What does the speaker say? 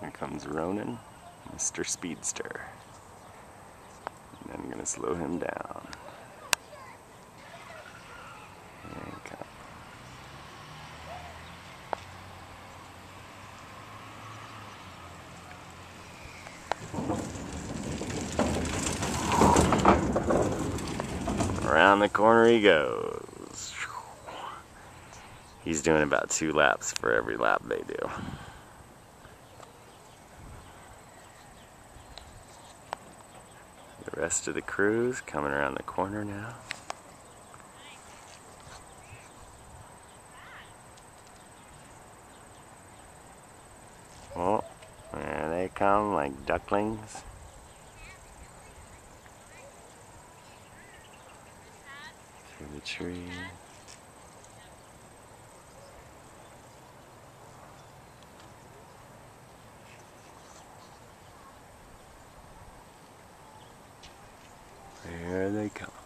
Here comes Ronan, Mr. Speedster. And I'm to slow him down. He. Around the corner he goes. He's doing about two laps for every lap they do. Rest of the crew's coming around the corner now. Oh, there they come like ducklings. Through the tree. There they come.